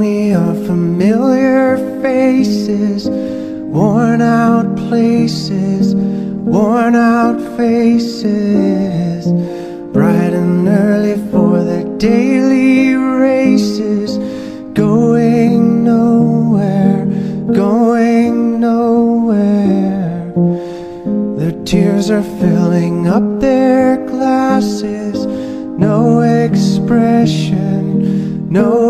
We are familiar faces, worn out places, worn out faces. Bright and early for the daily races, going nowhere, going nowhere. Their tears are filling up their glasses, no expression, no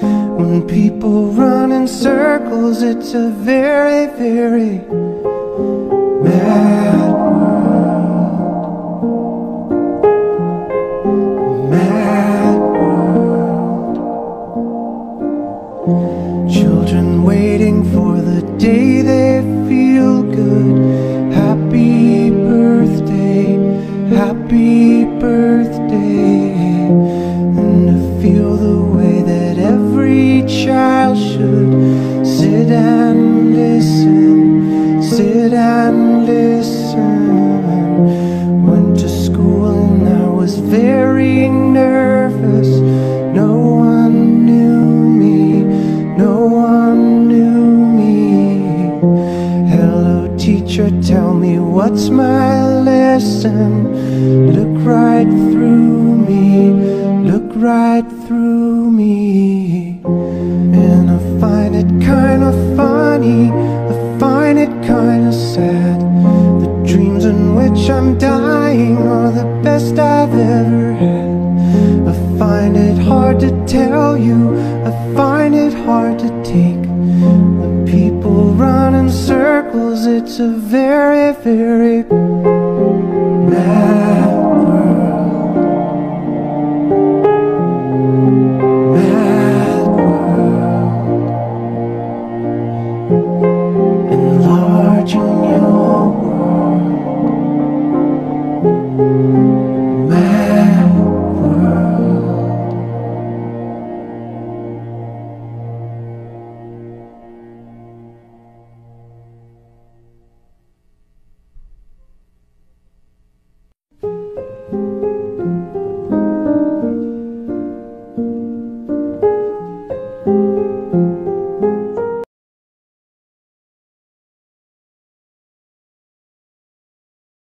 when people run in circles, it's a very, very mad world. Mad world. Children waiting for the day they feel good. Happy birthday, happy birthday. What's my lesson. Look right through me, look right through me. And I find it kinda funny, I find it kinda sad. The dreams in which I'm dying are the best I've ever had. I find it hard to tell you, I find it hard to take. Circles, it's a very, very mad